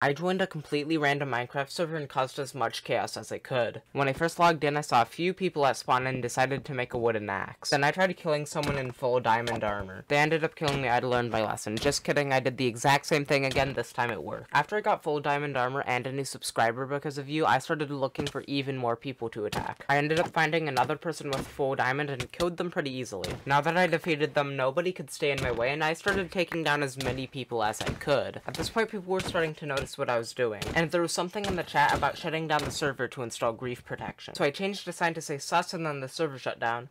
I joined a completely random Minecraft server and caused as much chaos as I could. When I first logged in, I saw a few people at spawn and decided to make a wooden axe. Then I tried killing someone in full diamond armor. They ended up killing me, I learned my lesson. Just kidding, I did the exact same thing again, this time it worked. After I got full diamond armor and a new subscriber because of you, I started looking for even more people to attack. I ended up finding another person with full diamond and killed them pretty easily. Now that I defeated them, nobody could stay in my way and I started taking down as many people as I could. At this point, people were starting to notice what I was doing, and there was something in the chat about shutting down the server to install grief protection. So I changed the sign to say sus and then the server shut down,